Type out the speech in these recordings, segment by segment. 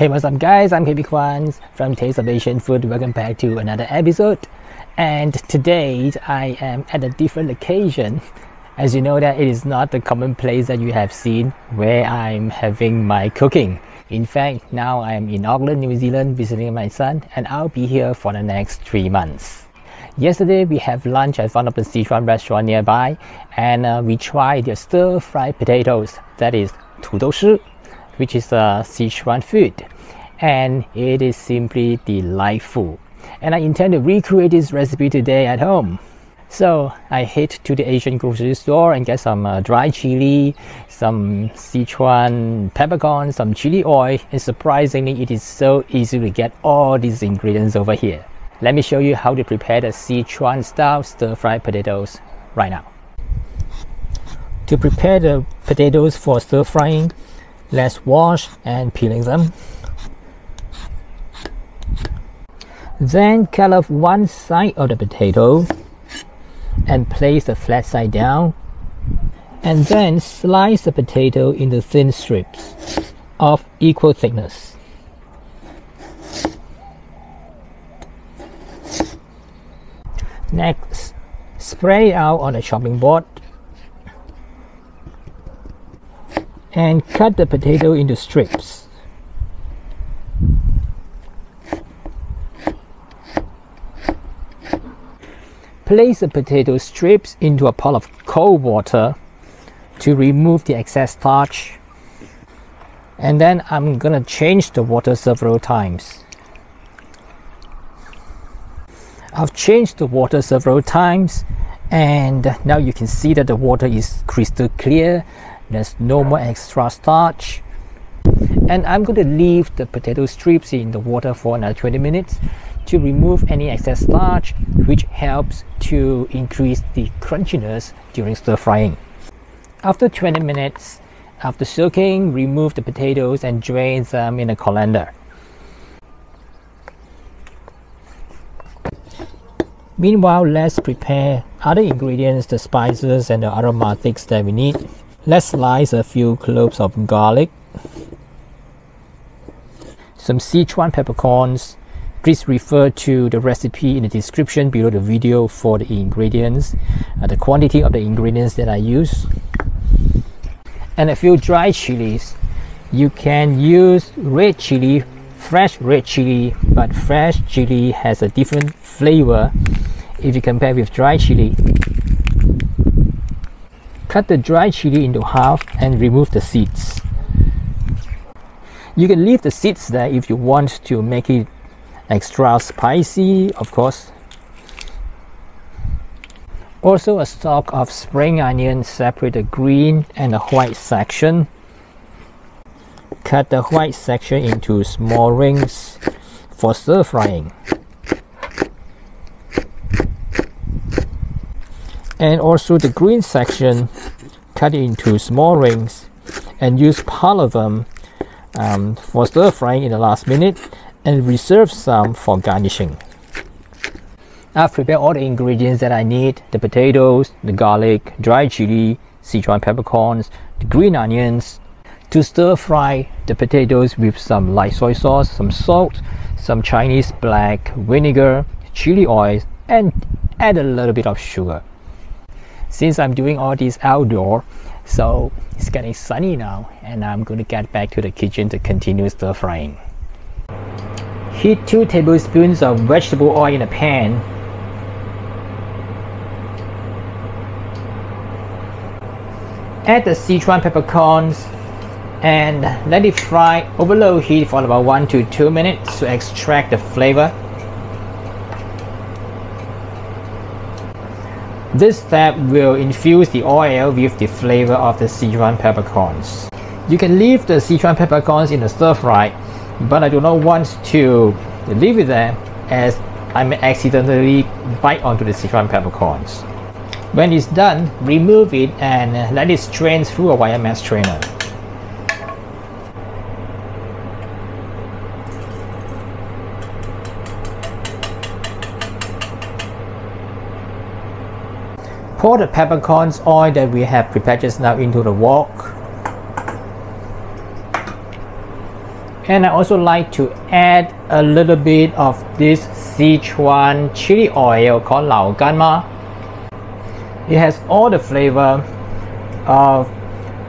Hey what's up guys, I'm KP Kwans from Taste of Asian Food. Welcome back to another episode. And today I am at a different location. As you know that it is not the common place that you have seen where I'm having my cooking. In fact, now I'm in Auckland, New Zealand visiting my son and I'll be here for the next 3 months. Yesterday we have lunch at one of the Sichuan restaurant nearby and uh, we tried their stir-fried potatoes that is 土豆丝 which is a Sichuan food and it is simply delightful and I intend to recreate this recipe today at home. So I head to the Asian grocery store and get some uh, dry chili, some Sichuan peppercorn, some chili oil and surprisingly it is so easy to get all these ingredients over here. Let me show you how to prepare the Sichuan style stir-fried potatoes right now. To prepare the potatoes for stir frying, let's wash and peeling them. Then cut off one side of the potato and place the flat side down and then slice the potato into thin strips of equal thickness. Next, spray out on a chopping board and cut the potato into strips. Place the potato strips into a pot of cold water to remove the excess starch. And then I'm gonna change the water several times. I've changed the water several times and now you can see that the water is crystal clear there's no more extra starch and I'm going to leave the potato strips in the water for another 20 minutes to remove any excess starch which helps to increase the crunchiness during stir frying. After 20 minutes after soaking, remove the potatoes and drain them in a colander. Meanwhile, let's prepare other ingredients, the spices and the aromatics that we need. Let's slice a few cloves of garlic, some Sichuan peppercorns. Please refer to the recipe in the description below the video for the ingredients, uh, the quantity of the ingredients that I use, and a few dry chilies. You can use red chili, fresh red chili, but fresh chili has a different flavor if you compare with dry chili. Cut the dry chili into half and remove the seeds. You can leave the seeds there if you want to make it extra spicy, of course. Also a stalk of spring onion separate the green and the white section. Cut the white section into small rings for stir frying. And also the green section cut into small rings and use part of them um, for stir frying in the last minute and reserve some for garnishing. I've prepared all the ingredients that I need the potatoes, the garlic, dry chili, Sichuan peppercorns, the green onions to stir fry the potatoes with some light soy sauce, some salt, some Chinese black vinegar, chili oil, and add a little bit of sugar since I'm doing all this outdoor so it's getting sunny now and I'm going to get back to the kitchen to continue stir frying. Heat 2 tablespoons of vegetable oil in a pan. Add the Sichuan peppercorns and let it fry over low heat for about 1 to 2 minutes to extract the flavor. This step will infuse the oil with the flavor of the Sichuan peppercorns. You can leave the Sichuan peppercorns in the stir fry, but I do not want to leave it there as I may accidentally bite onto the Sichuan peppercorns. When it's done, remove it and let it strain through a wire mesh strainer. Pour the peppercorns oil that we have prepared just now into the wok. and I also like to add a little bit of this Sichuan chili oil called Lao Gan Ma. It has all the flavor of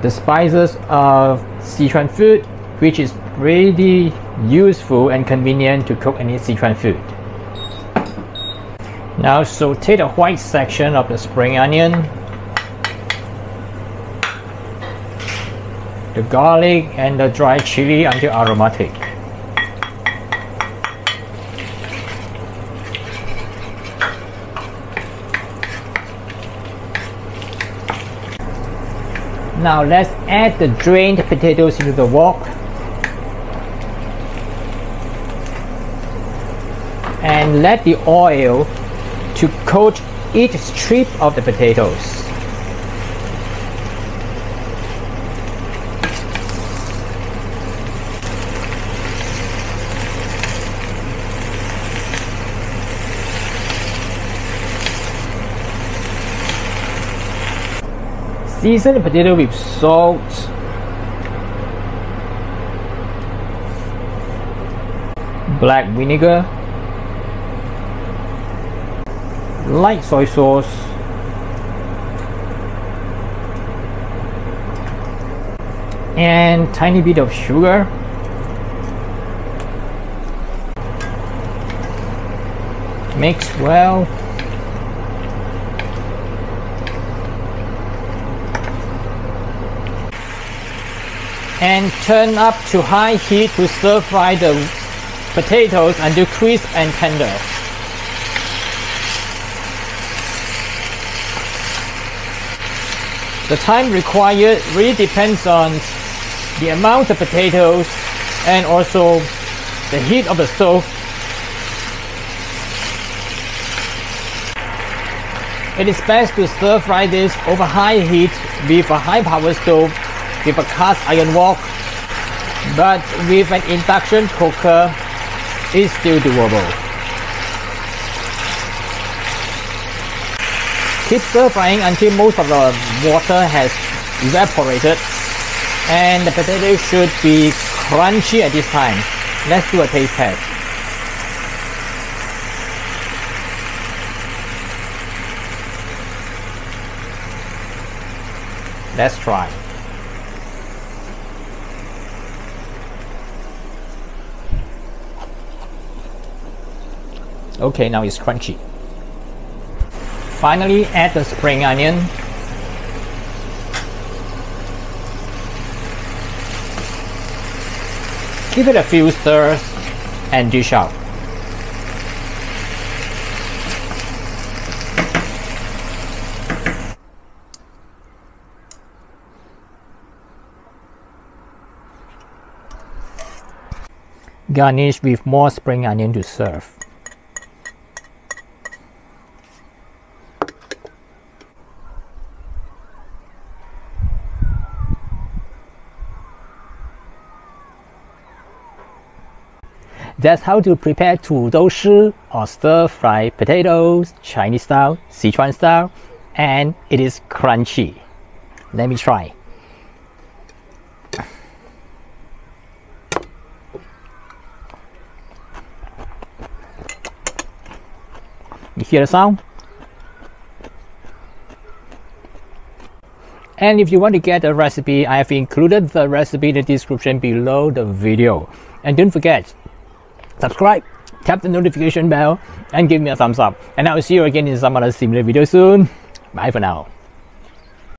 the spices of Sichuan food which is really useful and convenient to cook any Sichuan food. Now saute the white section of the spring onion, the garlic and the dry chili until aromatic. Now let's add the drained potatoes into the wok and let the oil to coat each strip of the potatoes. Season the potato with salt, black vinegar, light soy sauce. And tiny bit of sugar. Mix well. And turn up to high heat to stir fry the potatoes until crisp and tender. The time required really depends on the amount of potatoes and also the heat of the stove. It is best to stir fry this over high heat with a high power stove with a cast iron wok, but with an induction cooker, it's still doable. Keep stir frying until most of the water has evaporated and the potato should be crunchy at this time. Let's do a taste test. Let's try. Okay, now it's crunchy. Finally, add the spring onion. Give it a few stirs and dish out. Garnish with more spring onion to serve. That's how to prepare 土豆丝 or stir fried potatoes, Chinese style, Sichuan style, and it is crunchy. Let me try. You hear the sound? And if you want to get the recipe, I have included the recipe in the description below the video. And don't forget, subscribe, tap the notification bell, and give me a thumbs up. And I will see you again in some other similar video soon. Bye for now.